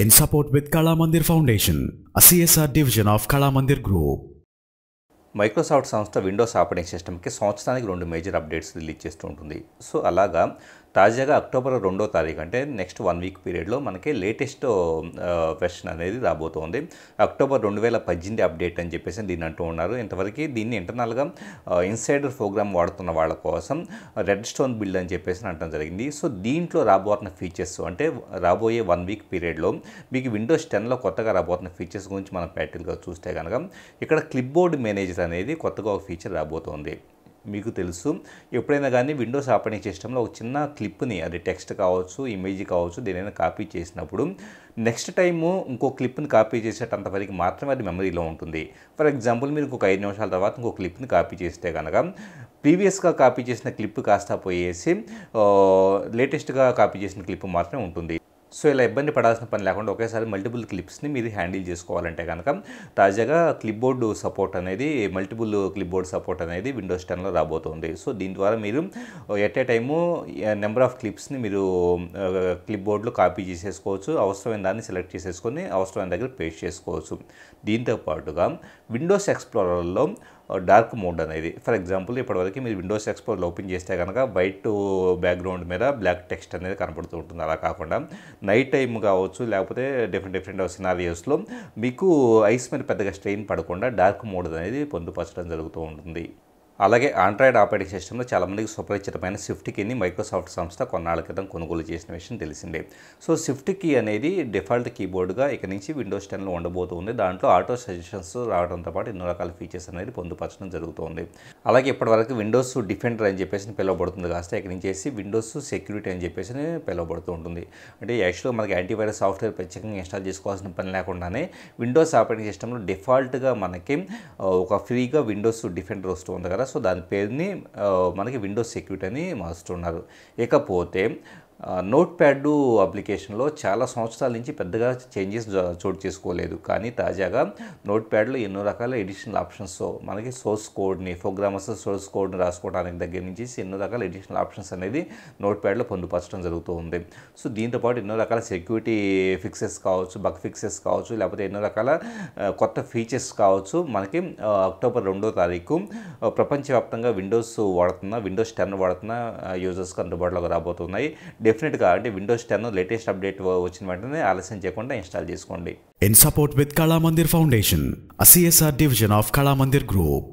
in support with Kala Mandir Foundation, a CSR division of Kala Mandir Group. Microsoft సంస్థ Windows operating సిస్టమ్కి సంవత్సరానికి రెండు major updates release చేస్తూ ఉంటుంది so అలాగా తాజాగా అక్టోబర్ రెండో తారీఖు అంటే నెక్స్ట్ వన్ వీక్ పీరియడ్లో మనకి లేటెస్ట్ వెర్షన్ అనేది రాబోతోంది. అక్టోబర్ రెండు వేల పద్దెనిమిది అప్డేట్ అని చెప్పేసి దీన్ని అంటూ ఉన్నారు. ఇంతవరకు దీన్ని ఇంటర్నల్గా ఇన్సైడర్ ప్రోగ్రామ్ వాడుతున్న వాళ్ళ కోసం రెడ్ స్టోన్ బిల్డ్ అని చెప్పేసి అంటడం జరిగింది. సో దీంట్లో రాబోతున్న ఫీచర్స్ అంటే రాబోయే వన్ వీక్ పీరియడ్లో మీకు విండోస్ టెన్లో కొత్తగా రాబోతున్న ఫీచర్స్ గురించి మనం ప్రాక్టికల్గా చూస్తే కనుక ఇక్కడ క్లిప్ బోర్డ్ మేనేజర్ అనేది కొత్తగా ఒక ఫీచర్ రాబోతోంది. మీకు తెలుసు. ఎప్పుడైనా కానీ విండోస్ ఆపరేటింగ్ సిస్టంలో ఒక చిన్న క్లిప్ని అది టెక్స్ట్ కావచ్చు ఇమేజ్ కావచ్చు దేనైనా కాపీ చేసినప్పుడు నెక్స్ట్ టైము ఇంకో క్లిప్ని కాపీ చేసేటంత వరకు మాత్రమే అది మెమరీలో ఉంటుంది. ఫర్ ఎగ్జాంపుల్ మీరు ఒక ఐదు నిమిషాల తర్వాత ఇంకో క్లిప్ని కాపీ చేస్తే కనుక ప్రీవియస్గా కాపీ చేసిన క్లిప్ కాస్త పోయేసి లేటెస్ట్గా కాపీ చేసిన క్లిప్ మాత్రమే ఉంటుంది. సో ఇలా ఇబ్బంది పడాల్సిన పని లేకుండా ఒకేసారి మల్టిపుల్ క్లిప్స్ని మీరు హ్యాండిల్ చేసుకోవాలంటే కనుక తాజాగా క్లిప్ బోర్డు సపోర్ట్ అనేది మల్టిపుల్ క్లిప్బోర్డ్ సపోర్ట్ అనేది విండోస్ టెన్లో రాబోతుంది. సో దీని ద్వారా మీరు at a time number of క్లిప్స్ని మీరు uh, క్లిప్బోర్డ్లో కాపీ చేసేసుకోవచ్చు. అవసరమైన దాన్ని సెలెక్ట్ చేసేసుకొని అవసరమైన దగ్గర పేస్ట్ చేసుకోవచ్చు. దీంతో పాటుగా విండోస్ ఎక్స్ప్లోరర్లో డార్క్ మోడ్ అనేది. ఫర్ ఎగ్జాంపుల్ ఇప్పటివరకు మీరు విండోస్ ఎక్స్ప్లోర్ ఓపెన్ చేస్తే కనుక వైట్ బ్యాక్గ్రౌండ్ మీద బ్లాక్ టెక్స్ట్ అనేది కనపడుతూ ఉంటుంది. అలా కాకుండా నైట్ టైం కావచ్చు లేకపోతే డిఫరెంట్ డిఫరెంట్ సినారియోస్లో మీకు ఐస్ మీద పెద్దగా స్ట్రెయిన్ పడకుండా డార్క్ మోడ్ అనేది పొందుపరచడం జరుగుతూ ఉంటుంది. అలాగే ఆండ్రాయిడ్ ఆపరేటింగ్ సిస్టమ్లో చాలామందికి సుపరిచితమైన స్విఫ్ట్ కీని మైక్రోసాఫ్ట్ సంస్థ కొన్నాళ్ళ క్రితం కొనుగోలు చేసిన విషయం తెలిసిందే. సో స్విఫ్ట్ కీ అనేది డిఫాల్ట్ కీబోర్డ్గా ఇక నుంచి విండోస్ టెన్లో ఉండబోతుంది. దాంట్లో ఆటో సజెషన్స్ రావడంతో పాటు ఎన్నో రకాల ఫీచర్స్ అనేది పొందుపరచడం జరుగుతుంది. అలాగే ఇప్పటివరకు విండోస్ డిఫెండర్ అని చెప్పేసి పిలువబడుతుంది. కాస్త ఇక నుంచి విండోస్ సెక్యూరిటీ అని చెప్పేసి పిలువబడుతూ ఉంటుంది. అంటే యాక్చువల్గా మనకి యాంటీవైరస్ సాఫ్ట్వేర్ ప్రత్యేకంగా ఇన్స్టాల్ చేసుకోవాల్సిన పని లేకుండానే విండోస్ ఆపరేటింగ్ సిస్టంలో డిఫాల్ట్గా మనకి ఒక ఫ్రీగా విండోస్ డిఫెండర్ వస్తుంది కదా. సో దాని పేరుని మనకి విండోస్ సెక్యూరిటీ అని మారుస్తున్నారు ఇకపోతే నోట్ ప్యాడ్ అప్లికేషన్లో చాలా సంవత్సరాల నుంచి పెద్దగా చేంజెస్ చోటు చేసుకోలేదు. కానీ తాజాగా నోట్ ప్యాడ్లో ఎన్నో రకాల ఎడిషనల్ ఆప్షన్స్. మనకి సోర్స్ కోడ్ని ప్రోగ్రామర్స్ సోర్స్ కోడ్ని రాసుకోవడానికి దగ్గర నుంచి ఎన్నో రకాల ఎడిషనల్ ఆప్షన్స్ అనేది నోట్ ప్యాడ్లో పొందుపరచడం జరుగుతూ ఉంది సో దీంతోపాటు ఎన్నో రకాల సెక్యూరిటీ ఫిక్సెస్ కావచ్చు బగ్ ఫిక్సెస్ కావచ్చు లేకపోతే ఎన్నో రకాల కొత్త ఫీచర్స్ కావచ్చు. మనకి అక్టోబర్ రెండో తారీఖు ప్రపంచవ్యాప్తంగా విండోస్ వాడుతున్న విండోస్ టెన్ వాడుతున్న యూజర్స్కి అందుబాటులోకి రాబోతున్నాయి. డెఫినెట్గా అంటే విండోస్ టెన్ లేటెస్ట్ అప్డేట్ వచ్చిన వెంటనే ఆలస్యం చేయకుండా ఇన్స్టాల్ చేసుకోండి. In support with Kalamandir foundation a CSR division of Kalamandir group